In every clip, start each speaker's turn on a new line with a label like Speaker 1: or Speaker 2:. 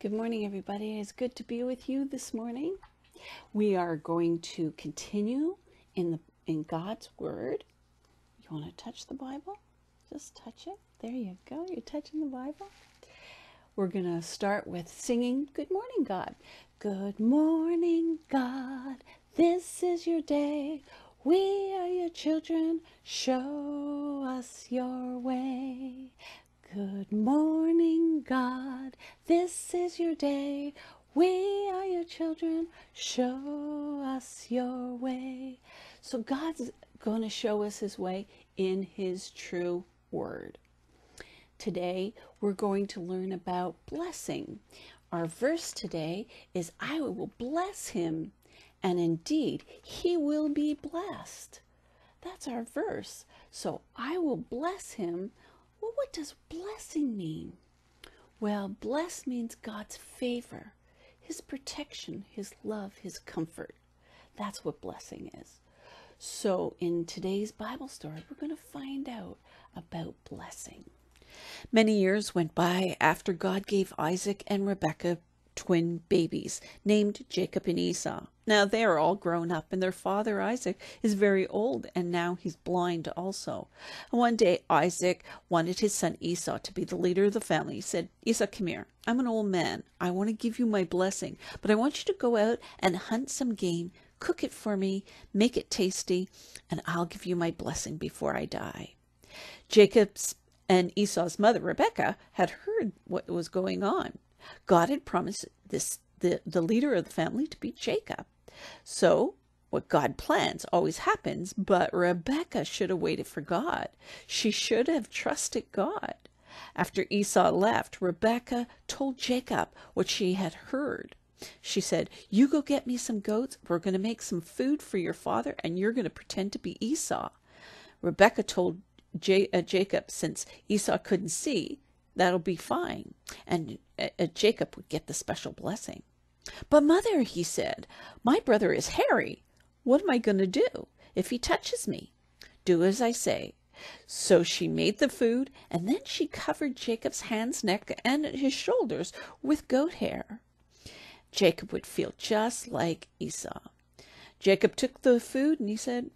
Speaker 1: Good morning, everybody. It's good to be with you this morning. We are going to continue in the in God's Word. You want to touch the Bible? Just touch it. There you go. You're touching the Bible. We're going to start with singing Good Morning, God. Good morning, God. This is your day. We are your children. Show us your way. Good morning, God. This is your day. We are your children. Show us your way. So, God's going to show us his way in his true word. Today, we're going to learn about blessing. Our verse today is I will bless him, and indeed, he will be blessed. That's our verse. So, I will bless him well, what does blessing mean? Well, bless means God's favor, His protection, His love, His comfort. That's what blessing is. So, in today's Bible story, we're going to find out about blessing. Many years went by after God gave Isaac and Rebekah twin babies named Jacob and Esau. Now they are all grown up, and their father Isaac is very old, and now he's blind also. one day Isaac wanted his son Esau to be the leader of the family. He said, Esau, come here. I'm an old man. I want to give you my blessing, but I want you to go out and hunt some game, cook it for me, make it tasty, and I'll give you my blessing before I die. Jacob's and Esau's mother, Rebekah, had heard what was going on. God had promised this the, the leader of the family to be Jacob. So what God plans always happens, but Rebekah should have waited for God. She should have trusted God. After Esau left, Rebekah told Jacob what she had heard. She said, You go get me some goats. We're going to make some food for your father, and you're going to pretend to be Esau. Rebekah told J- uh, Jacob, since Esau couldn't see, that'll be fine. And uh, uh, Jacob would get the special blessing. But, mother, he said, my brother is hairy. What am I going to do if he touches me? Do as I say. So she made the food, and then she covered Jacob's hands, neck, and his shoulders with goat hair. Jacob would feel just like Esau. Jacob took the food and he said,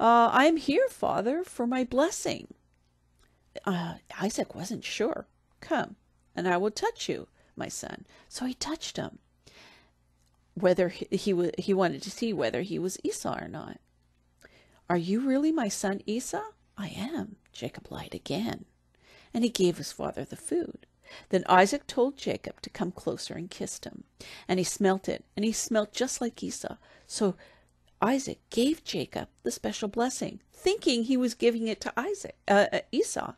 Speaker 1: uh, I am here, father, for my blessing. Uh, Isaac wasn't sure. Come, and I will touch you, my son. So he touched him. Whether he, he, he wanted to see whether he was Esau or not. Are you really my son Esau? I am. Jacob lied again. And he gave his father the food. Then Isaac told Jacob to come closer and kissed him. And he smelt it, and he smelt just like Esau. So Isaac gave Jacob the special blessing, thinking he was giving it to Isaac, uh, uh Esau.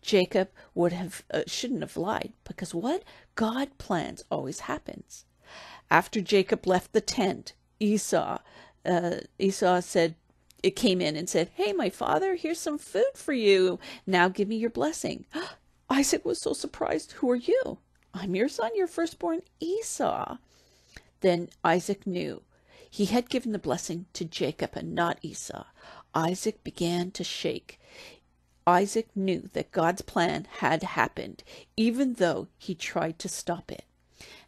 Speaker 1: Jacob would have uh, shouldn't have lied because what God plans always happens. After Jacob left the tent, Esau uh, Esau said it came in and said, "Hey, my father, here's some food for you. Now give me your blessing." Isaac was so surprised. "Who are you?" "I'm your son, your firstborn Esau." Then Isaac knew he had given the blessing to Jacob and not Esau. Isaac began to shake. Isaac knew that God's plan had happened, even though he tried to stop it.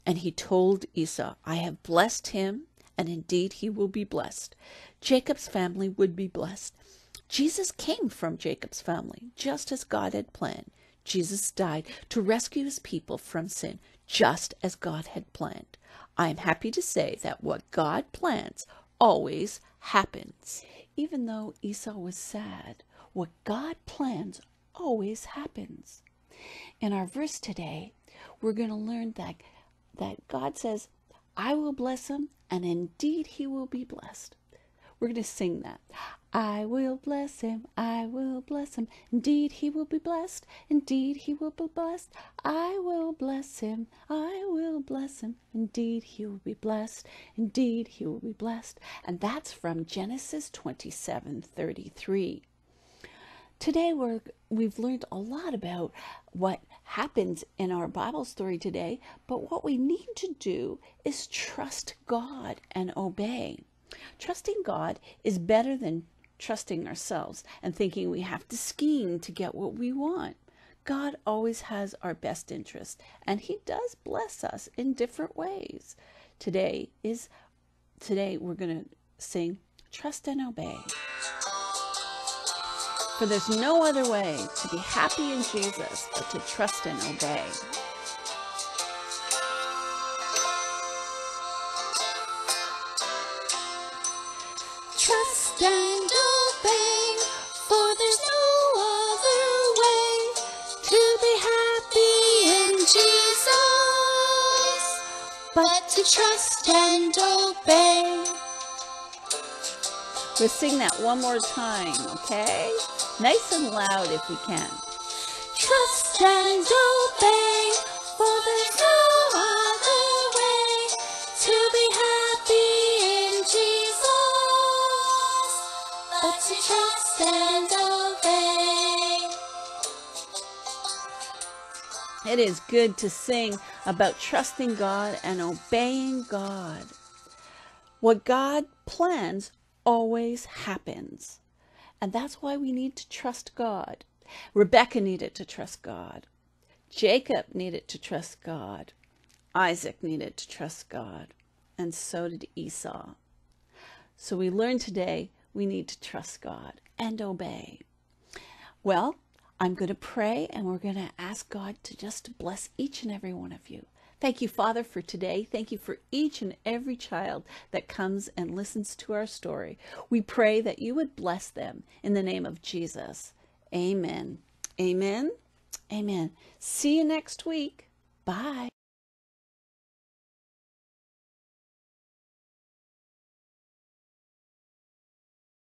Speaker 1: And he told Esau, I have blessed him, and indeed he will be blessed. Jacob's family would be blessed. Jesus came from Jacob's family, just as God had planned. Jesus died to rescue his people from sin, just as God had planned. I am happy to say that what God plans always happens. Even though Esau was sad, what God plans always happens. In our verse today, we're going to learn that, that God says, I will bless him, and indeed he will be blessed. We're going to sing that. I will bless him, I will bless him. Indeed, he will be blessed. Indeed, he will be blessed. I will bless him, I will bless him. Indeed, he will be blessed. Indeed, he will be blessed. And that's from Genesis 27 33. Today we're we've learned a lot about what happens in our Bible story today, but what we need to do is trust God and obey. Trusting God is better than trusting ourselves and thinking we have to scheme to get what we want. God always has our best interest, and He does bless us in different ways. Today is today we're going to sing Trust and Obey. For there's no other way to be happy in Jesus but to trust and obey.
Speaker 2: Trust and obey.
Speaker 1: We'll sing that one more time, okay? Nice and loud if we can.
Speaker 2: Trust and obey, for there's no other way to be happy in Jesus but to trust and obey.
Speaker 1: It is good to sing about trusting God and obeying God. What God plans always happens. And that's why we need to trust God. Rebecca needed to trust God. Jacob needed to trust God. Isaac needed to trust God. And so did Esau. So we learn today we need to trust God and obey. Well, I'm going to pray and we're going to ask God to just bless each and every one of you. Thank you, Father, for today. Thank you for each and every child that comes and listens to our story. We pray that you would bless them in the name of Jesus. Amen. Amen. Amen. See you next week. Bye.